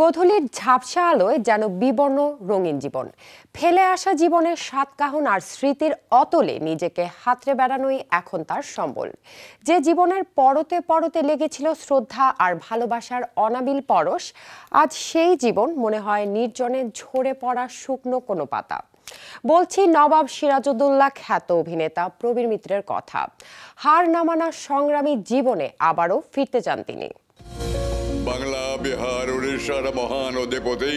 গোধূলির ঝাপসা আলোয় যেন বিবর্ণ রঙিন জীবন। ফেলে আসা জীবনের সাতকাহন আর স্মৃতির অতলে নিজেকে হাতড়ে বেড়ানোই এখন তার সম্বল। যে জীবনের পরতে পরতে লেগেছিল শ্রদ্ধা আর ভালোবাসার অনাবিল পরশ, আজ সেই জীবন মনে হয় নির্জনে ঝরে পড়া শুকনো কোনো পাতা। বলছি নবাব সিরাজউদ্দৌলা খ্যাত অভিনেতা প্রবীর মিত্রের কথা। হার নামানা সংগ্রামী জীবনে আবারও ফিরতে চান তিনি। উড়িষ্যার মহান অধিপতি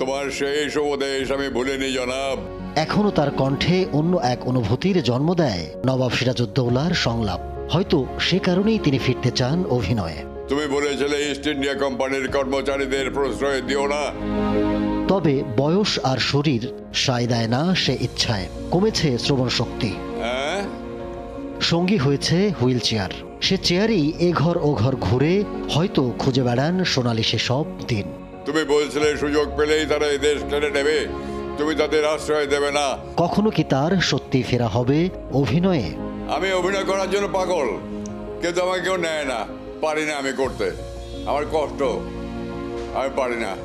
তোমার শেষ উপদেশ আমি ভুলিনি জনাব। এখনও তার কণ্ঠে অন্য এক অনুভূতির জন্ম দেয় নবাব সিরাজউদ্দৌলার সংলাপ। হয়তো সে কারণেই তিনি ফিরতে চান অভিনয়ে। তুমি বলেছিলে ইস্ট ইন্ডিয়া কোম্পানির কর্মচারীদের প্রশ্রয় দিও না। তবে বয়স আর শরীর সায় দেয় না সে ইচ্ছায়। কমেছে শ্রবণ শক্তি হ্যাঁ সঙ্গী হয়েছে হুইল চেয়ার। সে চেয়ারই এ ঘর ও ঘর ঘুরে হয়তো খুঁজে বেড়ান সোনালি সে সব দিন। তুমি বলছিলে সুযোগ পেলেই তারা এই দেশ কেড়ে নেবে। তুমি তাদের আশ্রয় দেবে না। কখনো কি তার সত্যি ফেরা হবে অভিনয়ে? আমি অভিনয় করার জন্য পাগল। কিন্তু আমাকে কেউ নেয় না। পারি না আমি করতে। আমার কষ্ট। আমি পারি না।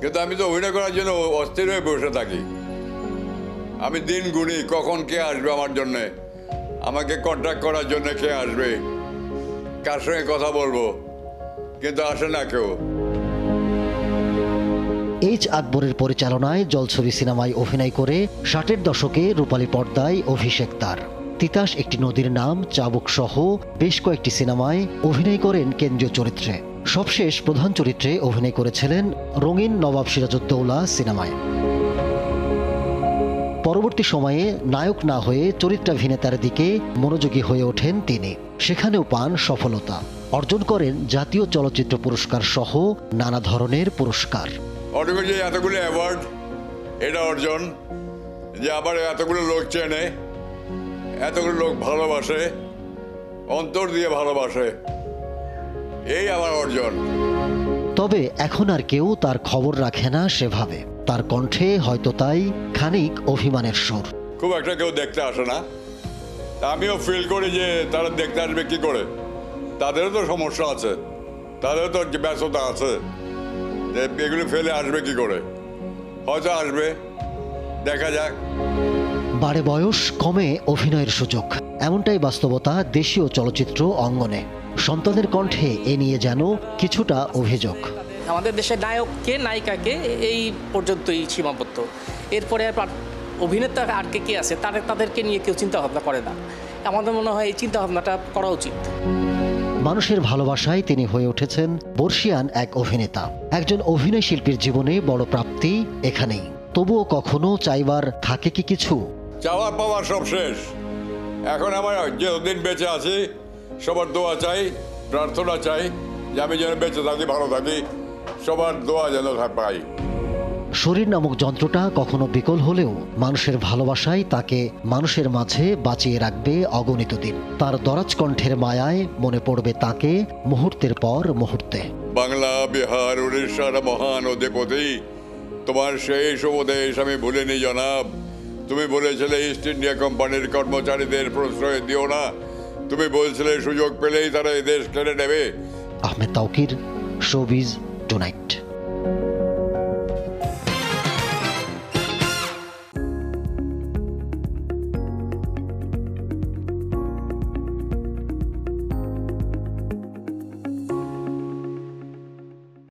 কিন্তু আমি তো অভিনয় করার জন্য অস্থির হয়ে বসে থাকি। আমি দিন গুনি কখন কে আসবে আমার জন্যে? আমাকে কন্ট্যাক্ট করার জন্য কে আসবে। কার সঙ্গে কথা বলব? কিন্তু আসে না কেউ। এইচ আকবরের পরিচালনায় জলছবি সিনেমায় অভিনয় করে ষাটের দশকে রূপালী পর্দায় অভিষেক তার। তিতাস একটি নদীর নাম, চাবুক সহ বেশ কয়েকটি সিনেমায় অভিনয় করেন কেন্দ্রীয় চরিত্রে। সবশেষ প্রধান চরিত্রে অভিনয় করেছিলেন রঙিন নবাব সিরাজউদ্দৌলা সিনেমায়। পরবর্তী সময়ে নায়ক না হয়ে চরিত্রাভিনেতার দিকে মনোযোগী হয়ে ওঠেন তিনি। সেখানেও পান সফলতা। অর্জন করেন জাতীয় চলচ্চিত্র পুরস্কার সহ নানা ধরনের পুরস্কার। যে এতগুলো অ্যাওয়ার্ড এটা অর্জন যে আবার এতগুলো লোক চেনে এতগুলো লোক ভালোবাসে অন্তর দিয়ে ভালোবাসে এই আমার অর্জন। তবে এখন আর কেউ তার খবর রাখে না সেভাবে। তার কণ্ঠে হয়তো তাই খানিক অভিমানের সুর। খুব একটা কেউ দেখতে আসে না। আমিও ফিল করি যে তারা দেখতে আসবে কি করে। তাদেরও তো সমস্যা আছে। তাদেরও তো ব্যস্ততা আছে। যে এগুলো ফেলে আসবে কি করে। হয়তো আসবে। দেখা যাক। বাড়ে বয়স কমে অভিনয়ের সুযোগ। এমনটাই বাস্তবতা দেশীয় চলচ্চিত্র অঙ্গনে। সন্তানের কণ্ঠে এ নিয়ে যেন কিছুটা অভিযোগ। আমাদের দেশের নায়ককে নায়িকাকে এই পর্যন্তই সীমাবদ্ধ। এরপরে আর অভিনেতা আর কে কে আছে তাদের তাদেরকে নিয়ে কেউ চিন্তা ভাবনা করে না। আমাদের মনে হয় এই চিন্তা ভাবনাটা করা উচিত। মানুষের ভালোবাসায় তিনি হয়ে উঠেছেন বর্ষিয়ান এক অভিনেতা। একজন অভিনয় শিল্পীর জীবনে বড় প্রাপ্তি এখানেই। তবুও কখনো চাইবার থাকে কি কিছু? চাওয়া পাওয়া সব শেষ। এখন আমার যতদিন বেঁচে আছি সবার দোয়া চাই প্রার্থনা চাই যে আমি যেন বেঁচে থাকি ভালো থাকি। সবার দোয়া যেন পাই। শরীর নামক যন্ত্রটা কখনো বিকল হলেও মানুষের ভালোবাসায় তাকে মানুষের মাঝে বাঁচিয়ে রাখবে অগণিত দিন। তার দরাজ কণ্ঠের মায়ায় মনে পড়বে তাকে মুহূর্তের পর মুহূর্তে। বাংলা বিহার উড়িষ্যার মহান অধিপতি তোমার সেই উপদেশ আমি ভুলিনি জনাব। তুমি বলেছিলে ইস্ট ইন্ডিয়া কোম্পানির কর্মচারীদের প্রশ্রয় দিও না। তুমি বলছিলে সুযোগ পেলেই তারা এই দেশ কেড়ে নেবে আহমেদ তাউকির শোবিজ tonight